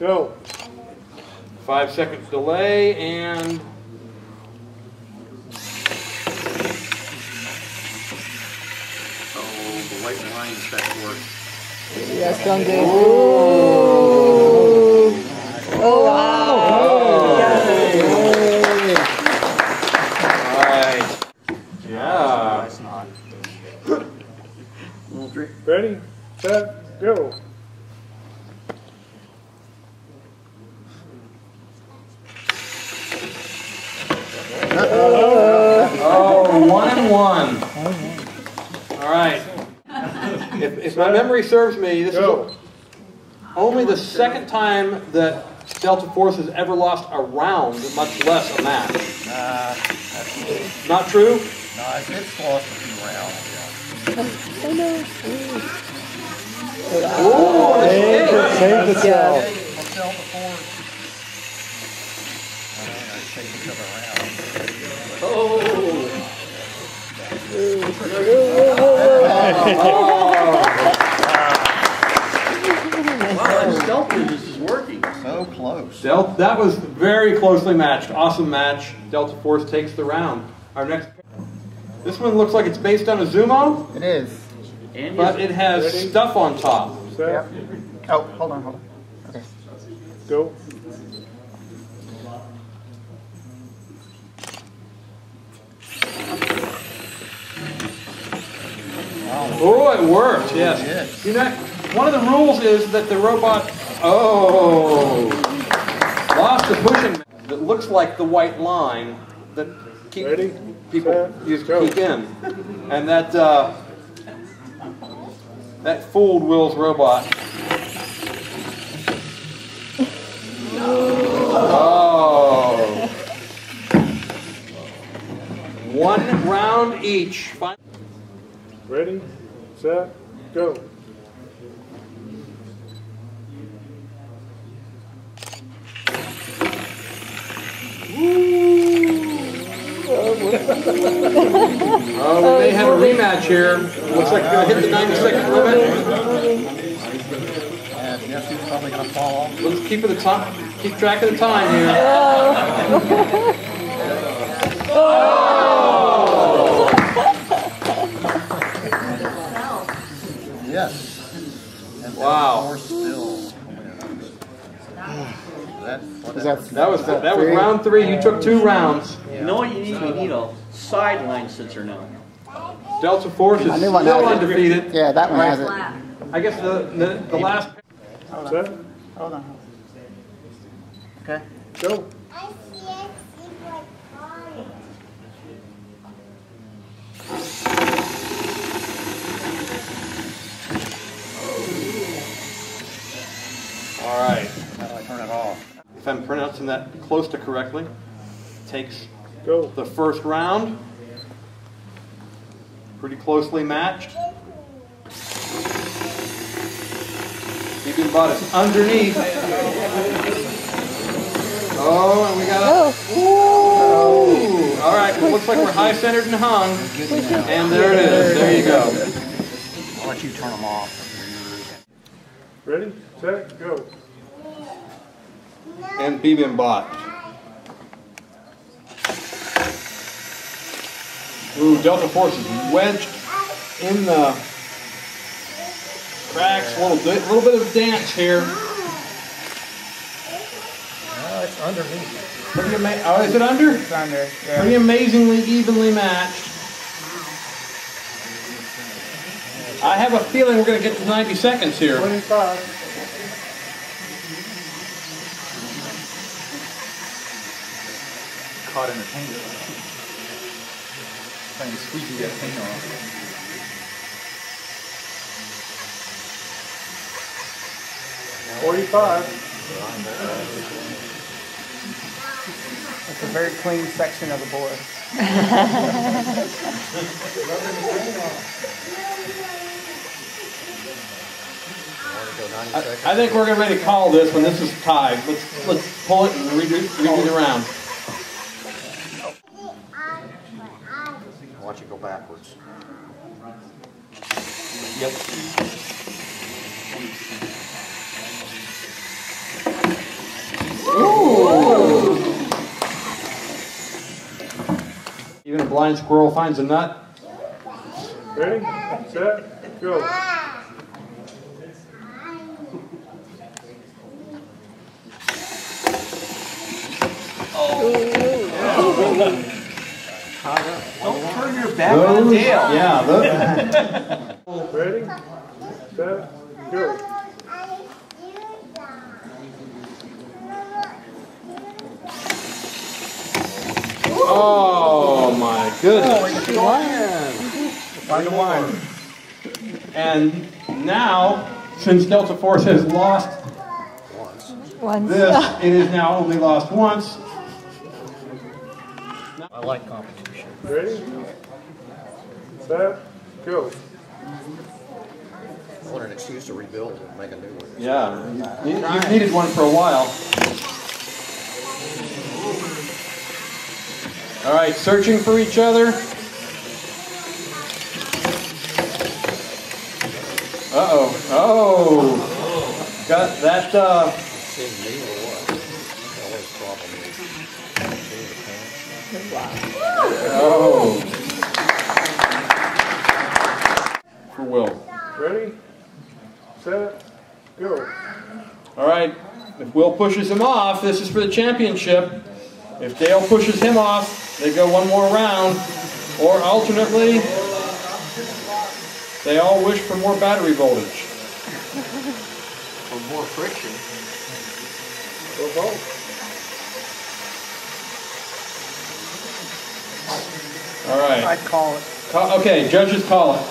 Go. Five seconds delay and Oh, the white line is back to work. Yes, done, Dave. Ooh. Oh, wow. all right. Yeah. That's not. Ready, set, go. Oh, one and one. All right. If, if my memory serves me, this Go. is only the second time that Delta Force has ever lost a round, much less a match. Nah, that's, Not true? nah, it's, it's lost a few rounds, Ooh, it's Save the Yeah. cell. yeah. Let's sell the I shake each other around. Wow, that stealth is working. So close. Del- that was very closely matched. Awesome match. Delta Force takes the round. Our next. This one looks like it's based on a Zumo, It is. But it has Ready? stuff on top. Set, Oh, hold on, hold on. Okay. go. Oh, it worked. Yes. Yes. You know, one of the rules is that the robot. Oh, lost the pushing that looks like the white line that keep Ready, people set, use go. keep in, and that uh, that fooled Will's robot. Oh. One round each. Ready, set, go. Um, oh, we may have a rematch here. Looks like we're gonna hit the 90 second limit. And Nessie's probably gonna fall off. Let's keep the time. Keep track of the time here. Oh! Yes. And Wow. Four still. That, what Is is that, That was is that was round three. You took two rounds. You know what you need? You need a sideline sensor now. Delta Force is one still undefeated. Yeah, that one has it. I guess the the, the last. Set, Hold on. Okay. go. I see a secret pond. All right. How do I turn it off? If I'm pronouncing that close to correctly, takes Go. the first round. Pretty closely matched. Bot is underneath. Oh, and we got a. Ooh. All right, well, looks like we're high centered and hung. And there it is. There you go. I'll let you turn them off. Ready, set, go. And Bibimbot. Ooh, Delta Force is wedged in the cracks. A little bit, little bit of dance here. Oh, it's underneath. Pretty ama- oh, is it under? It's under, Yeah. Pretty amazingly evenly matched. I have a feeling we're going to get to 90 seconds here. Twenty-five. Caught in the paint. Trying to squeegee that paint off. Forty-five. It's a very clean section of the board. I, I think we're getting ready to call this when this is tied. Let's let's pull it and redo, redo the round. Watch it go backwards. Yep. Even a blind squirrel finds a nut. Ready, set, go. Oh. Don't turn your back on the tail. Yeah, look. Ready, set, go. Oh my goodness. Find to one. And now, since Delta Force has lost Once. this, it is now only lost once. I like competition. Ready, set, go. I want an excuse to rebuild and make a new one. Yeah, you- you've needed one for a while. All right, searching for each other. Uh-oh, oh, got that, uh, oh. For Will. Ready, set, go. All right, if Will pushes him off, this is for the championship. If Dale pushes him off, they go one more round. Or alternately, they all wish for more battery voltage. For more friction. Go both. All right. I'd call it. Ca- Okay, judges call it.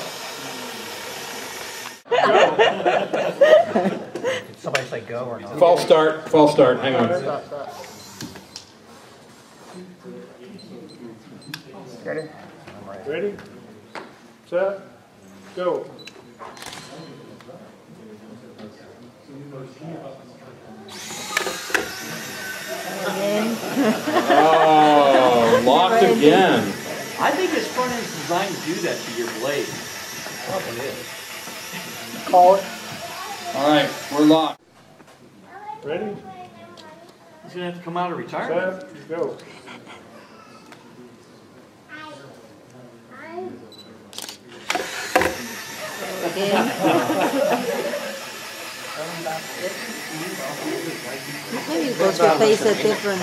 Did somebody say go or not? False start, false start, hang on. Ready? Ready, set, go. Oh, locked again. I think it's front end designed to do that to your blade. Probably is. Call it. All right, we're locked. Ready, He's gonna have to come out of retirement. set, go. Maybe you're supposed to face a different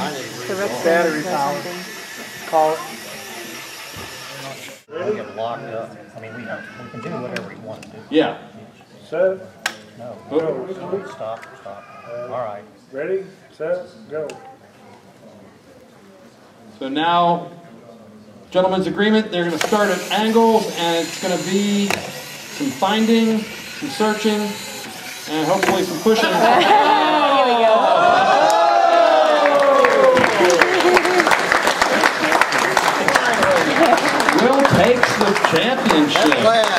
direction Battery or power. something. Call it. We get locked up. I mean, we, we can do whatever we want to do. Yeah. Set, No. go. Stop, stop. All right. Ready, set, go. So now, gentlemen's agreement, they're gonna start at angles and it's gonna be some finding, some searching, and hopefully some pushing. Will takes the championship.